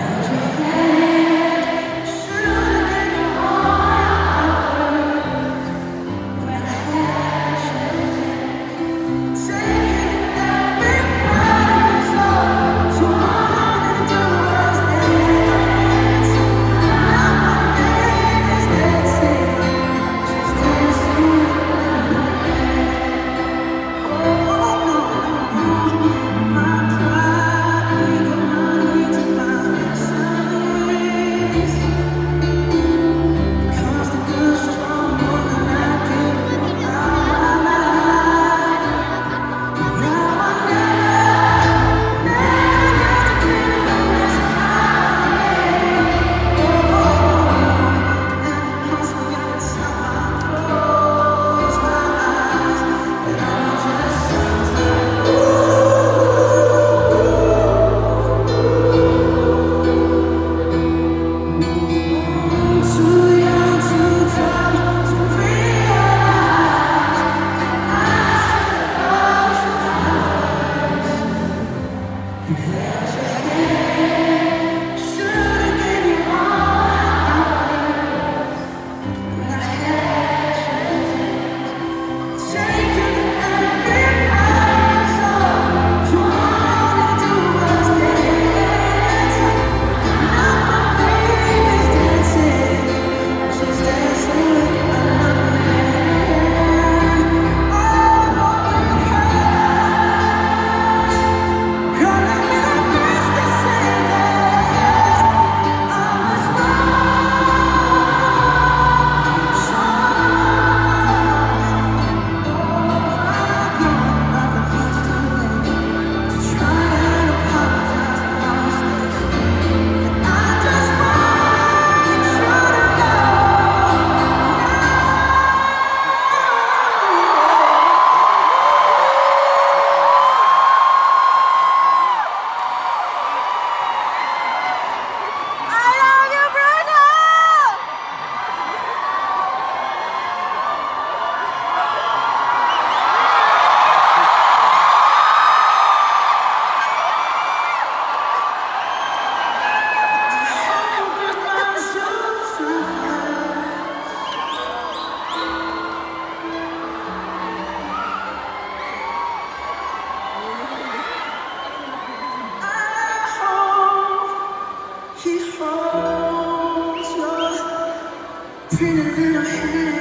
Sí. Pretty little hand.